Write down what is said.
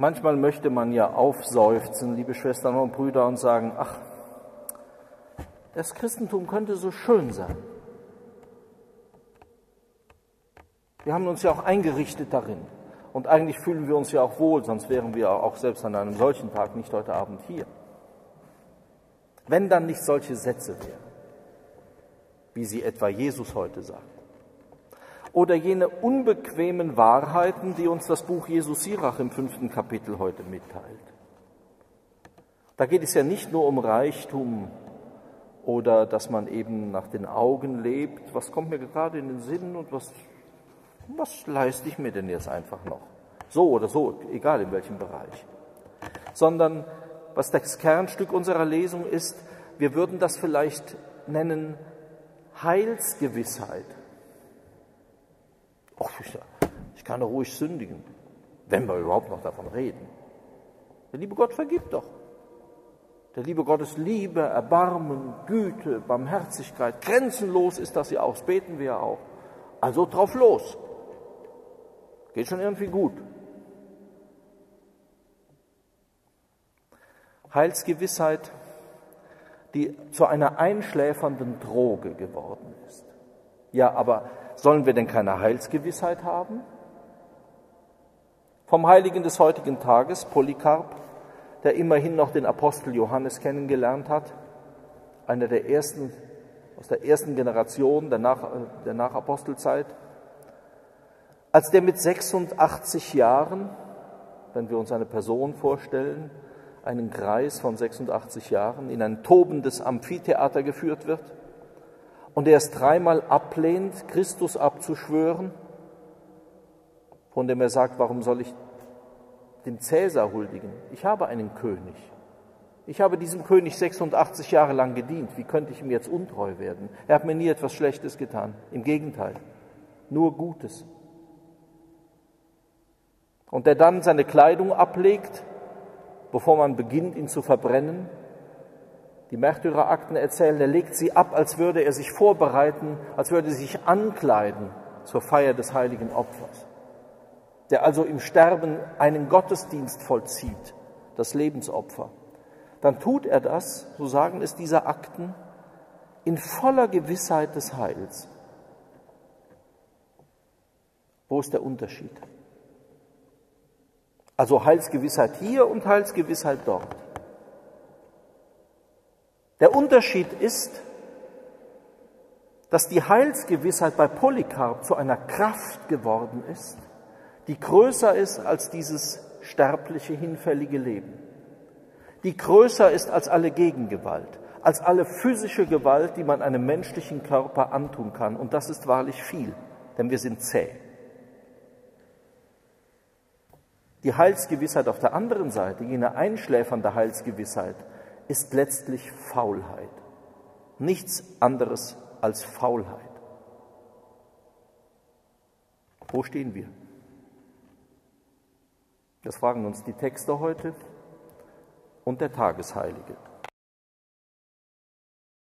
Manchmal möchte man ja aufseufzen, liebe Schwestern und Brüder, und sagen, ach, das Christentum könnte so schön sein. Wir haben uns ja auch eingerichtet darin. Und eigentlich fühlen wir uns ja auch wohl, sonst wären wir auch selbst an einem solchen Tag nicht heute Abend hier. Wenn dann nicht solche Sätze wären, wie sie etwa Jesus heute sagt. Oder jene unbequemen Wahrheiten, die uns das Buch Jesus Sirach im fünften Kapitel heute mitteilt. Da geht es ja nicht nur um Reichtum oder dass man eben nach den Augen lebt. Was kommt mir gerade in den Sinn und was was leiste ich mir denn jetzt einfach noch? So oder so, egal in welchem Bereich. Sondern was das Kernstück unserer Lesung ist, wir würden das vielleicht nennen Heilsgewissheit. Och, ich kann doch ruhig sündigen, wenn wir überhaupt noch davon reden. Der liebe Gott vergibt doch. Der liebe Gott ist Liebe, Erbarmen, Güte, Barmherzigkeit. Grenzenlos ist das ja auch, das beten wir ja auch. Also drauf los. Geht schon irgendwie gut. Heilsgewissheit, die zu einer einschläfernden Droge geworden ist. Ja, aber sollen wir denn keine Heilsgewissheit haben? Vom Heiligen des heutigen Tages, Polycarp, der immerhin noch den Apostel Johannes kennengelernt hat, einer der ersten, aus der ersten Generation der, Nach, der Nachapostelzeit, als der mit 86 Jahren, wenn wir uns eine Person vorstellen, einen Kreis von 86 Jahren in ein tobendes Amphitheater geführt wird und er es dreimal ablehnt, Christus abzuschwören, von dem er sagt, warum soll ich dem Cäsar huldigen? Ich habe einen König. Ich habe diesem König 86 Jahre lang gedient. Wie könnte ich ihm jetzt untreu werden? Er hat mir nie etwas Schlechtes getan. Im Gegenteil, nur Gutes und der dann seine Kleidung ablegt, bevor man beginnt, ihn zu verbrennen. Die Märtyrerakten erzählen, er legt sie ab, als würde er sich vorbereiten, als würde er sich ankleiden zur Feier des heiligen Opfers. Der also im Sterben einen Gottesdienst vollzieht, das Lebensopfer. Dann tut er das, so sagen es diese Akten, in voller Gewissheit des Heils. Wo ist der Unterschied? Also Heilsgewissheit hier und Heilsgewissheit dort. Der Unterschied ist, dass die Heilsgewissheit bei Polycarp zu einer Kraft geworden ist, die größer ist als dieses sterbliche, hinfällige Leben, die größer ist als alle Gegengewalt, als alle physische Gewalt, die man einem menschlichen Körper antun kann. Und das ist wahrlich viel, denn wir sind zäh. Die Heilsgewissheit auf der anderen Seite, jene einschläfernde Heilsgewissheit, ist letztlich Faulheit. Nichts anderes als Faulheit. Wo stehen wir? Das fragen uns die Texte heute und der Tagesheilige.